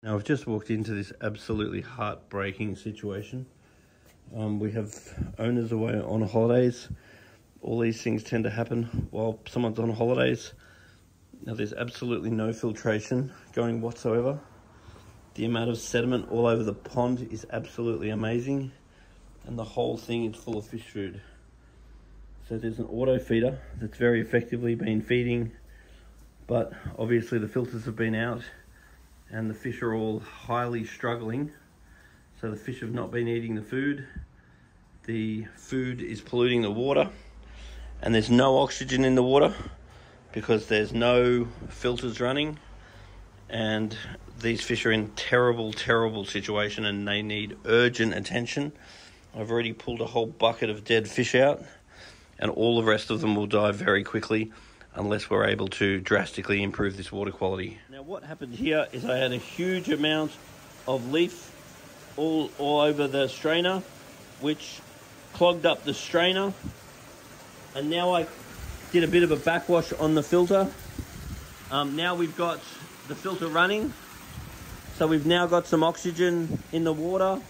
Now I've just walked into this absolutely heartbreaking situation. Um, we have owners away on holidays. All these things tend to happen while someone's on holidays. Now there's absolutely no filtration going whatsoever. The amount of sediment all over the pond is absolutely amazing. And the whole thing is full of fish food. So there's an auto feeder that's very effectively been feeding, but obviously the filters have been out and the fish are all highly struggling. So the fish have not been eating the food. The food is polluting the water and there's no oxygen in the water because there's no filters running and these fish are in terrible terrible situation and they need urgent attention i've already pulled a whole bucket of dead fish out and all the rest of them will die very quickly unless we're able to drastically improve this water quality. Now what happened here is I had a huge amount of leaf all, all over the strainer which clogged up the strainer and now I did a bit of a backwash on the filter. Um, now we've got the filter running so we've now got some oxygen in the water.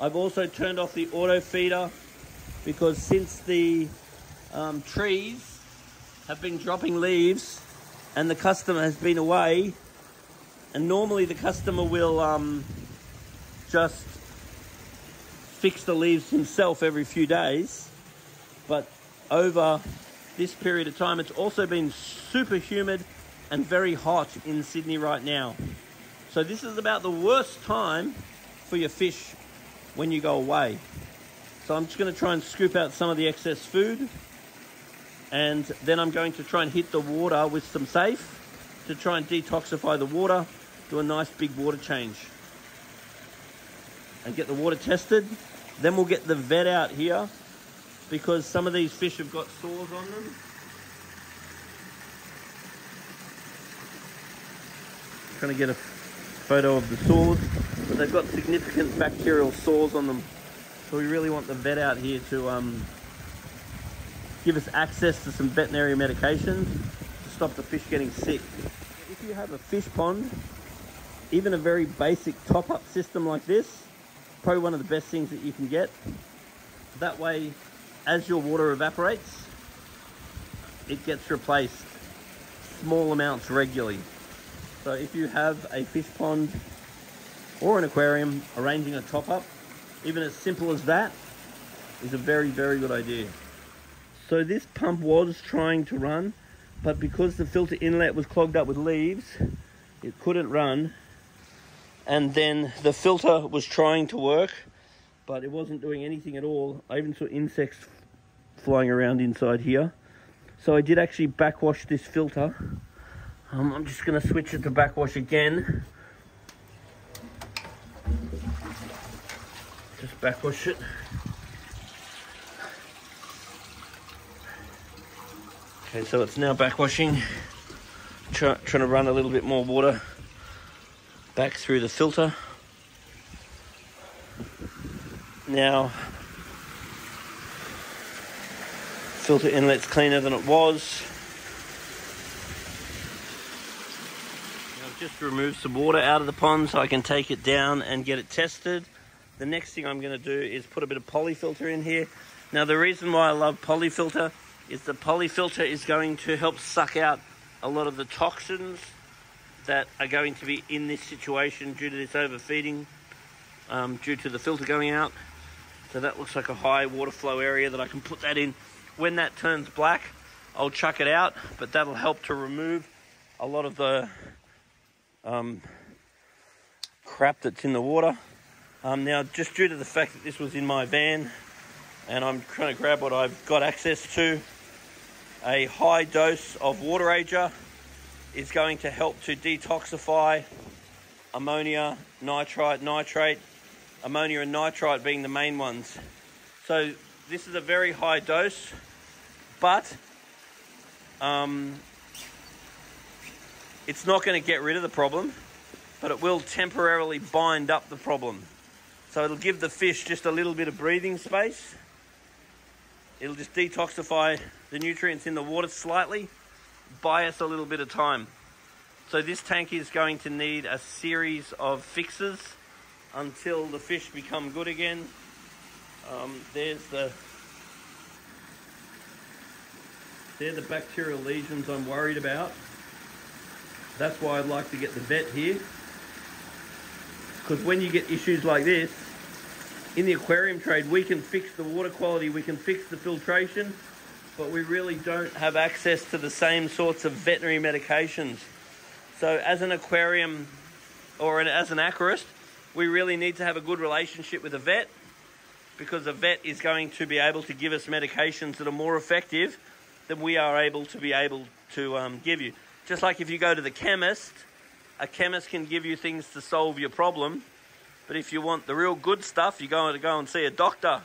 I've also turned off the auto feeder because since the um, trees have been dropping leaves and the customer has been away. And normally the customer will um, just fix the leaves himself every few days. But over this period of time it's also been super humid and very hot in Sydney right now. So this is about the worst time for your fish when you go away. So I'm just going to try and scoop out some of the excess food and then I'm going to try and hit the water with some safe to try and detoxify the water, do a nice big water change and get the water tested. Then we'll get the vet out here because some of these fish have got sores on them. Trying to get a photo of the sores, but they've got significant bacterial sores on them. So we really want the vet out here to um, give us access to some veterinary medications to stop the fish getting sick. If you have a fish pond, even a very basic top-up system like this, probably one of the best things that you can get. That way, as your water evaporates, it gets replaced small amounts regularly. So if you have a fish pond or an aquarium, arranging a top-up, even as simple as that, is a very, very good idea. So this pump was trying to run, but because the filter inlet was clogged up with leaves, it couldn't run. And then the filter was trying to work, but it wasn't doing anything at all. I even saw insects flying around inside here. So I did actually backwash this filter. Um, I'm just gonna switch it to backwash again. Just backwash it. Okay, so it's now backwashing. Try, trying to run a little bit more water back through the filter. Now, filter inlet's cleaner than it was. I've just removed some water out of the pond so I can take it down and get it tested. The next thing I'm going to do is put a bit of polyfilter in here. Now the reason why I love polyfilter is the polyfilter is going to help suck out a lot of the toxins that are going to be in this situation due to this overfeeding, um, due to the filter going out. So that looks like a high water flow area that I can put that in. When that turns black, I'll chuck it out, but that'll help to remove a lot of the um, crap that's in the water. Um, now, just due to the fact that this was in my van and I'm trying to grab what I've got access to, a high dose of WaterAger is going to help to detoxify ammonia, nitrite, nitrate, ammonia and nitrite being the main ones. So this is a very high dose, but um, it's not going to get rid of the problem, but it will temporarily bind up the problem. So it'll give the fish just a little bit of breathing space It'll just detoxify the nutrients in the water slightly, buy us a little bit of time. So this tank is going to need a series of fixes until the fish become good again. Um, there's the they're the bacterial lesions I'm worried about. That's why I'd like to get the vet here. Because when you get issues like this, in the aquarium trade, we can fix the water quality, we can fix the filtration, but we really don't have access to the same sorts of veterinary medications. So as an aquarium or an, as an aquarist, we really need to have a good relationship with a vet because a vet is going to be able to give us medications that are more effective than we are able to be able to um, give you. Just like if you go to the chemist, a chemist can give you things to solve your problem, but if you want the real good stuff, you're going to go and see a doctor.